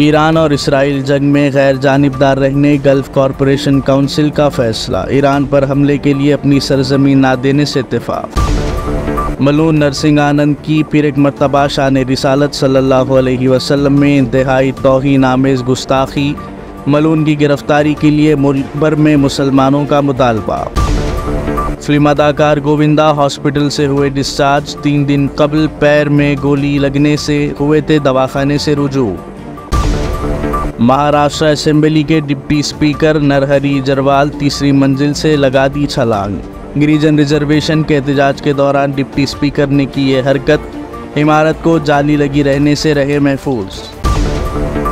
Iran और Israel जंग में गैर जानबदार रहने गल्फ कॉरपोरेशन काउंसिल का फैसला। ईरान पर हमले के लिए अपनी सरजमीन ना देने से इतफाक़ मलून नरसिंह आनंद की एक मरतबा शान रिसालत सल्लल्लाहु अलैहि वसल्लम में इंतहाई तोहन आमेज़ गुस्ताखी। मलून की गिरफ्तारी के लिए मुल्क भर में मुसलमानों का मुतालबा। फ़िल्म अदाकार गोविंदा हॉस्पिटल से हुए डिस्चार्ज, तीन दिन कबल पैर में गोली लगने से हुए थे दवाखाने से रुजू। महाराष्ट्र असेंबली के डिप्टी स्पीकर नरहरी जरवाल तीसरी मंजिल से लगा दी छलांग। गिरिजन रिजर्वेशन के एहतजाज के दौरान डिप्टी स्पीकर ने की ये हरकत। इमारत को जाली लगी रहने से रहे महफूज।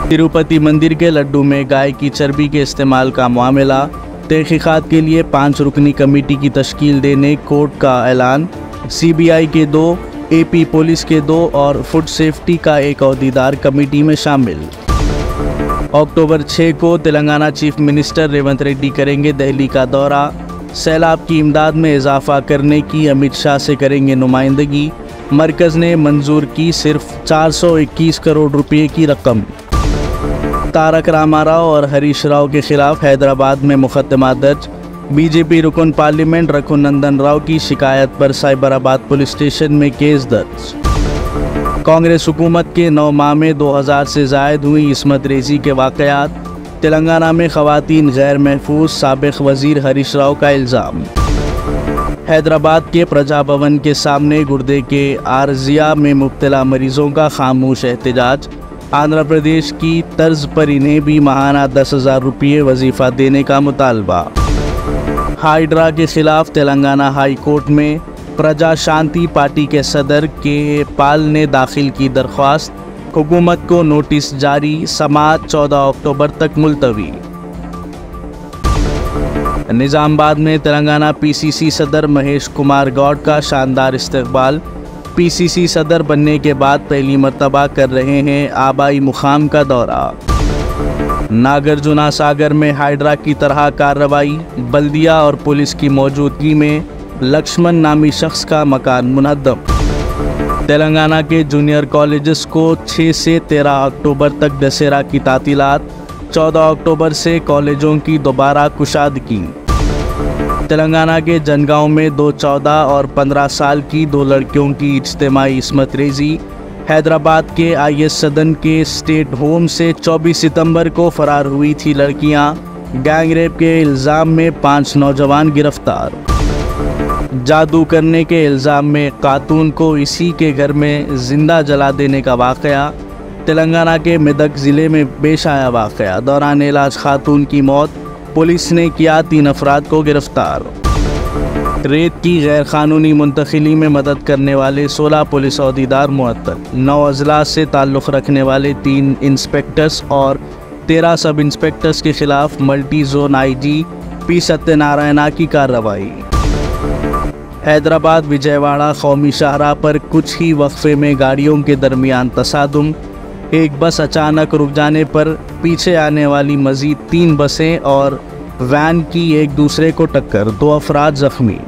तिरुपति मंदिर के लड्डू में गाय की चर्बी के इस्तेमाल का मामला, तहकीक़ात के लिए पाँच रुकनी कमेटी की तश्कील देने कोर्ट का ऐलान, सीबीआई के दो, एपी पुलिस के दो और फ़ूड सेफ्टी का एक अहदेदार कमेटी में शामिल। अक्टूबर 6 को तेलंगाना चीफ मिनिस्टर रेवंत रेड्डी करेंगे दिल्ली का दौरा। सैलाब की इमदाद में इजाफा करने की अमित शाह से करेंगे नुमाइंदगी। मरकज़ ने मंजूर की सिर्फ़ 421 करोड़ रुपए की रकम। तारक रामाराव और हरीश राव के खिलाफ हैदराबाद में मुकदमा दर्ज। बीजेपी रुकन पार्लियामेंट रघुनंदन राव की शिकायत पर साइबराबाद पुलिस स्टेशन में केस दर्ज। कांग्रेस हुकूमत के नौ माह में 2000 से जायद हुई इसमत रेजी के वाकयात। तेलंगाना में खवतिन गैर महफूज सबक वज़ीर हरीश राव का इल्ज़ाम। हैदराबाद के प्रजा भवन के सामने गुर्दे के आरजिया में मुबतला मरीजों का खामोश एहतजाज। आंध्र प्रदेश की तर्ज पर इन्हें भी महाना दस हज़ार रुपये वजीफ़ा देने का मुतालबा। हाइड्रा के खिलाफ तेलंगाना हाई कोर्ट में प्रजा शांति पार्टी के सदर के पाल ने दाखिल की दरख्वास्त। हुकूमत को नोटिस जारी समाज 14 अक्टूबर तक मुलतवी। निज़ामबाद में तेलंगाना पीसीसी सदर महेश कुमार गौड का शानदार इस्तकबाल पीसीसी सदर बनने के बाद पहली मरतबा कर रहे हैं आबाई मुकाम का दौरा। नागार्जुना सागर में हाइड्रा की तरह कार्रवाई, बल्दिया और पुलिस की मौजूदगी में लक्ष्मण नामी शख्स का मकान मुनदम तेलंगाना के जूनियर कॉलेजेस को 6 से 13 अक्टूबर तक दशहरा की तातीलात 14 अक्टूबर से कॉलेजों की दोबारा कुशादगी। तेलंगाना के जनगांव में दो चौदह और पंद्रह साल की दो लड़कियों की इज्तमाही इसमत रेजी। हैदराबाद के आई सदन के स्टेट होम से 24 सितंबर को फरार हुई थी लड़कियाँ। गैंग रेप के इल्ज़ाम में पाँच नौजवान गिरफ़्तार। जादू करने के इल्ज़ाम में खातून को इसी के घर में ज़िंदा जला देने का वाक़ तेलंगाना के मेदक ज़िले में पेश आया वाक़ दौरान इलाज खातून की मौत पुलिस ने किया तीन अफराद को गिरफ़्तार। रेत की गैर कानूनी मुंतकली में मदद करने वाले 16 पुलिस अहदेदार मुअत्तल। नौ अजला से ताल्लुक़ रखने वाले तीन इंस्पेक्टर्स और तेरह सब इंस्पेक्टर्स के खिलाफ multi zone IG P Satyanarayana की कार्रवाई। हैदराबाद विजयवाड़ा कौमी शाहरा पर कुछ ही वक्फे में गाड़ियों के दरमियान तसादुम एक बस अचानक रुक जाने पर पीछे आने वाली मज़ीद तीन बसें और वैन की एक दूसरे को टक्कर, दो अफराद ज़ख्मी।